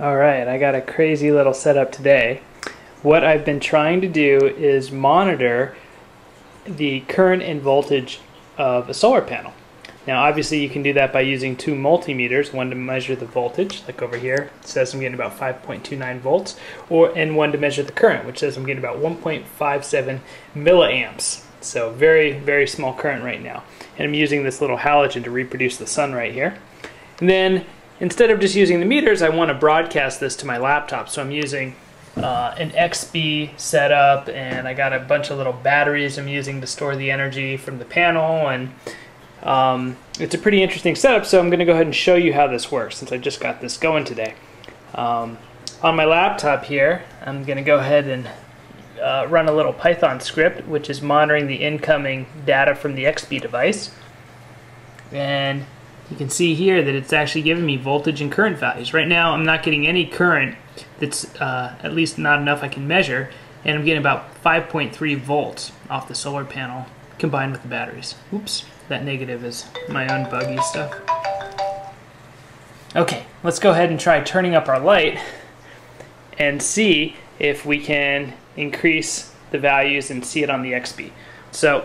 Alright, I got a crazy little setup today. What I've been trying to do is monitor the current and voltage of a solar panel. Now obviously you can do that by using two multimeters, one to measure the voltage, like over here, it says I'm getting about 5.29 volts, or and one to measure the current, which says I'm getting about 1.57 milliamps. So very, very small current right now. And I'm using this little halogen to reproduce the sun right here. And then instead of just using the meters, I want to broadcast this to my laptop. So I'm using uh, an XBee setup, and I got a bunch of little batteries I'm using to store the energy from the panel, and um, it's a pretty interesting setup. So I'm going to go ahead and show you how this works since I just got this going today. Um, on my laptop here, I'm going to go ahead and uh, run a little Python script, which is monitoring the incoming data from the XBee device. And you can see here that it's actually giving me voltage and current values. Right now I'm not getting any current that's uh, at least not enough I can measure and I'm getting about 5.3 volts off the solar panel combined with the batteries. Oops, that negative is my own buggy stuff. Okay, let's go ahead and try turning up our light and see if we can increase the values and see it on the XBee. So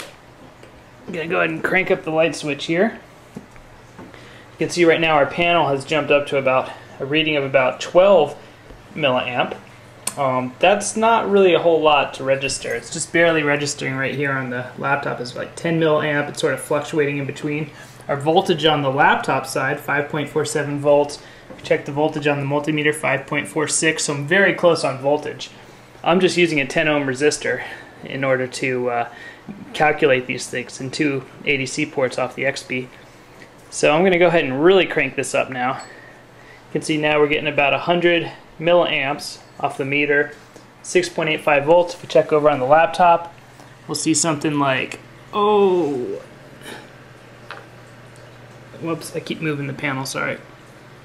I'm to go ahead and crank up the light switch here. You can see right now our panel has jumped up to about a reading of about 12 milliamp. Um, that's not really a whole lot to register. It's just barely registering right here on the laptop is like 10 milliamp. It's sort of fluctuating in between. Our voltage on the laptop side, 5.47 volts. Check the voltage on the multimeter, 5.46, so I'm very close on voltage. I'm just using a 10 ohm resistor in order to uh, calculate these things and two ADC ports off the XBee. So I'm going to go ahead and really crank this up now. You can see now we're getting about 100 milliamps off the meter, 6.85 volts. If we check over on the laptop, we'll see something like, oh, whoops, I keep moving the panel, sorry.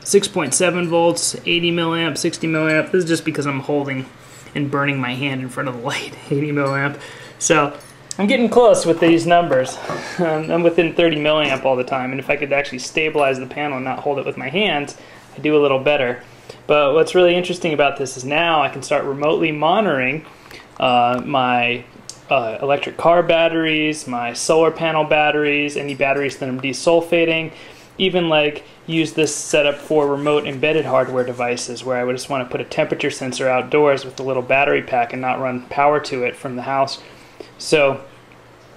6.7 volts, 80 milliamp, 60 milliamp. This is just because I'm holding and burning my hand in front of the light, 80 milliamp. So I'm getting close with these numbers. Um, I'm within 30 milliamp all the time, and if I could actually stabilize the panel and not hold it with my hands, I do a little better. But what's really interesting about this is now I can start remotely monitoring uh, my uh, electric car batteries, my solar panel batteries, any batteries that I'm desulfating, even like use this setup for remote embedded hardware devices where I would just want to put a temperature sensor outdoors with a little battery pack and not run power to it from the house. So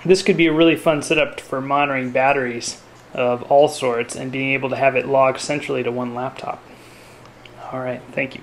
this could be a really fun setup for monitoring batteries of all sorts and being able to have it log centrally to one laptop. All right, thank you.